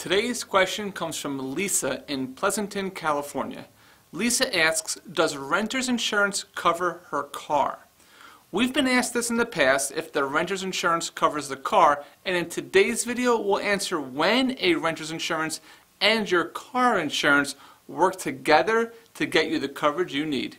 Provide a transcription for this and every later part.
Today's question comes from Lisa in Pleasanton, California. Lisa asks, does renter's insurance cover her car? We've been asked this in the past if the renter's insurance covers the car, and in today's video we'll answer when a renter's insurance and your car insurance work together to get you the coverage you need.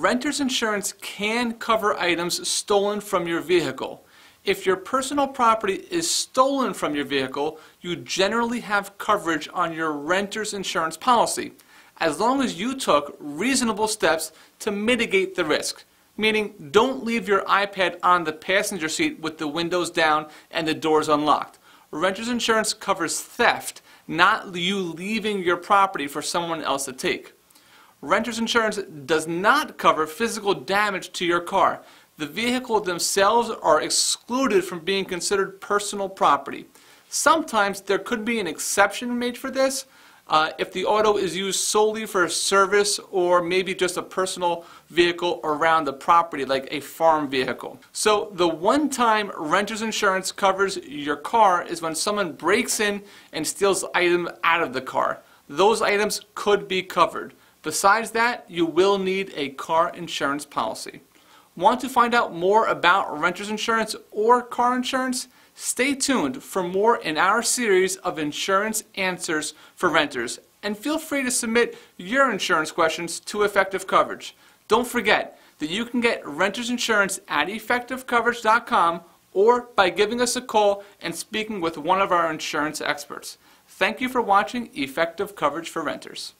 Renter's insurance can cover items stolen from your vehicle. If your personal property is stolen from your vehicle, you generally have coverage on your renter's insurance policy, as long as you took reasonable steps to mitigate the risk. Meaning, don't leave your iPad on the passenger seat with the windows down and the doors unlocked. Renter's insurance covers theft, not you leaving your property for someone else to take. Renter's insurance does not cover physical damage to your car. The vehicle themselves are excluded from being considered personal property. Sometimes there could be an exception made for this uh, if the auto is used solely for service or maybe just a personal vehicle around the property like a farm vehicle. So the one-time renter's insurance covers your car is when someone breaks in and steals items out of the car. Those items could be covered. Besides that, you will need a car insurance policy. Want to find out more about renter's insurance or car insurance? Stay tuned for more in our series of insurance answers for renters and feel free to submit your insurance questions to Effective Coverage. Don't forget that you can get renter's insurance at effectivecoverage.com or by giving us a call and speaking with one of our insurance experts. Thank you for watching Effective Coverage for Renters.